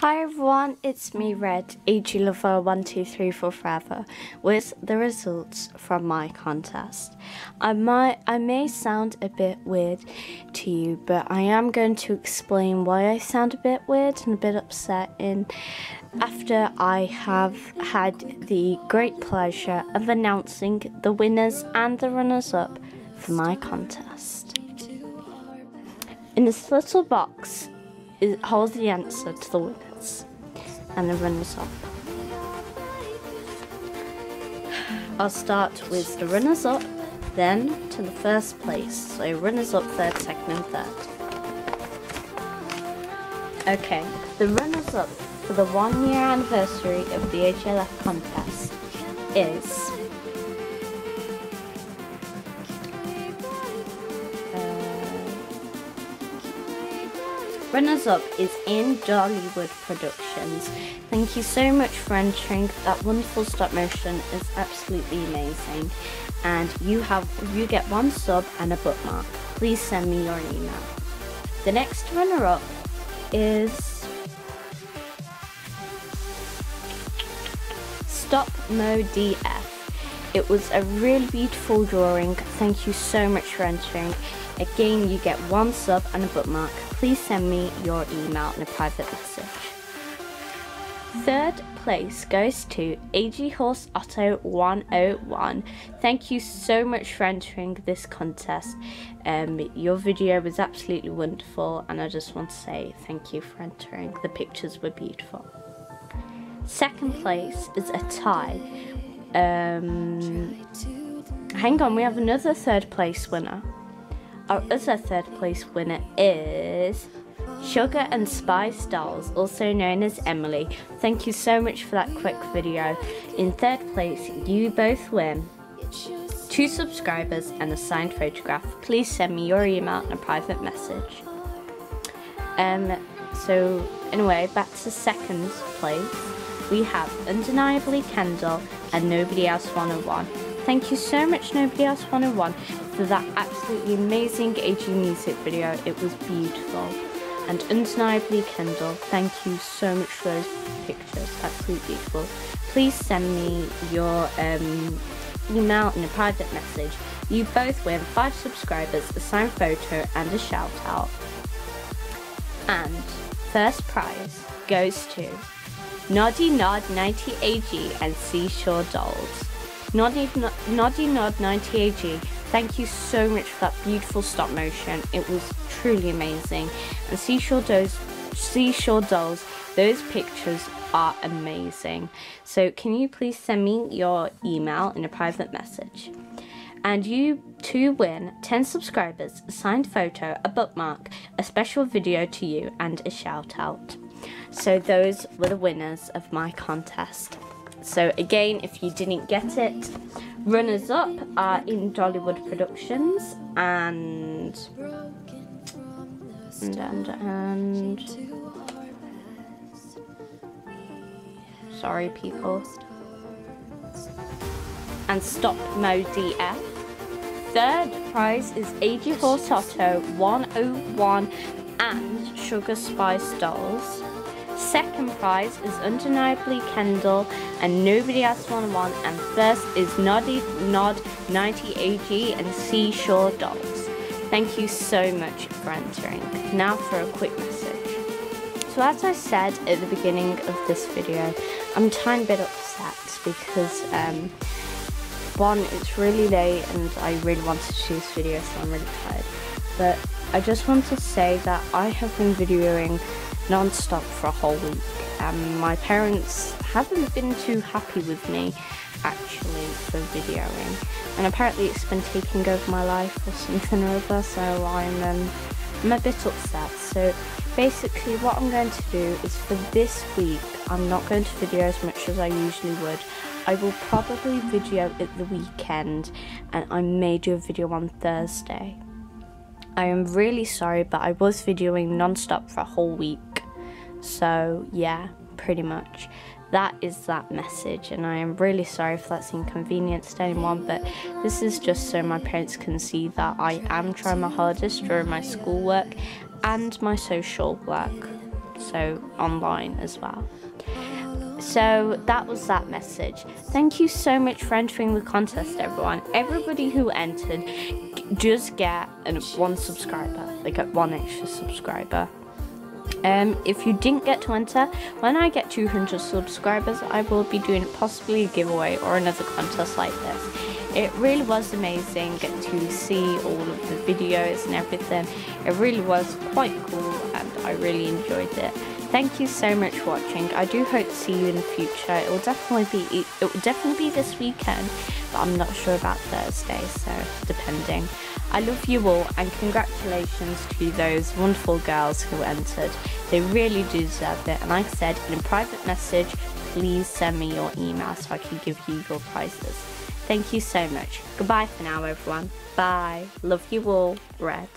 Hi everyone, it's me Red, AG Lover 1234 Forever, with the results from my contest. I might I may sound a bit weird to you, but I am going to explain why I sound a bit weird and a bit upset in after I have had the great pleasure of announcing the winners and the runners up for my contest. In this little box it holds the answer to the winners and the runners up. I'll start with the runners up, then to the first place. So runners up, third, second, and third. Okay, the runners up for the one year anniversary of the AGLF contest is Runners Up is in Dollywood Productions. Thank you so much for entering. That wonderful stop motion is absolutely amazing. And you have you get one sub and a bookmark. Please send me your email. The next runner up is Stop Mo DF. It was a really beautiful drawing. Thank you so much for entering. Again, you get one sub and a bookmark. Please send me your email in a private message. Third place goes to AG Horse Otto 101. Thank you so much for entering this contest. Um, your video was absolutely wonderful, and I just want to say thank you for entering. The pictures were beautiful. Second place is a tie. Um, hang on, we have another third place winner. Our other third place winner is Sugar and Spice Dolls, also known as Emily. Thank you so much for that quick video. In third place, you both win two subscribers and a signed photograph. Please send me your email and a private message. Um, so anyway, back to second place. We have Undeniably Kendall and Nobody Else 101. Thank you so much Nobody Else 101 for that absolutely amazing AG music video. It was beautiful. And undeniably Kendall, thank you so much for those pictures. Absolutely beautiful. Please send me your um, email in a private message. You both win 5 subscribers, a signed photo and a shout out. And first prize goes to Noddy Nod 90 AG and Seashore Dolls. Noddy, Noddy Nod 90 AG, thank you so much for that beautiful stop motion. It was truly amazing. And Seashore Dolls, Seashore Dolls, those pictures are amazing. So can you please send me your email in a private message? And you to win 10 subscribers, a signed photo, a bookmark, a special video to you, and a shout out. So those were the winners of my contest. So again, if you didn't get it, runners up are in Dollywood Productions and and and, and sorry people and Stop Mo DF. Third prize is AG Horse Otto 101 and Sugar Spice Dolls. Second prize is Undeniably Kendall and Nobody Else 101. And first is Noddy Nod 90 AG and Seashore Dolls. Thank you so much for entering. Now for a quick message. So as I said at the beginning of this video, I'm a tiny bit upset because um, one, it's really late and I really wanted to do this video so I'm really tired. But I just want to say that I have been videoing non-stop for a whole week. Um, my parents haven't been too happy with me actually for videoing. And apparently it's been taking over my life or something or other so I'm, um, I'm a bit upset. So basically what I'm going to do is for this week I'm not going to video as much as I usually would. I will probably video at the weekend and I may do a video on Thursday. I am really sorry but I was videoing non-stop for a whole week so yeah, pretty much. That is that message, and I am really sorry if that's inconvenience to anyone, but this is just so my parents can see that I am trying my hardest during my schoolwork and my social work. so online as well. So that was that message. Thank you so much for entering the contest, everyone. Everybody who entered just get an, one subscriber. They get one extra subscriber. Um, if you didn't get to enter, when I get 200 subscribers, I will be doing possibly a giveaway or another contest like this. It really was amazing to see all of the videos and everything. It really was quite cool and I really enjoyed it. Thank you so much for watching. I do hope to see you in the future. It will definitely be it will definitely be this weekend, but I'm not sure about Thursday, so depending. I love you all and congratulations to those wonderful girls who entered. They really do deserve it. And like I said in a private message, please send me your email so I can give you your prizes. Thank you so much. Goodbye for now, everyone. Bye. Love you all. Red.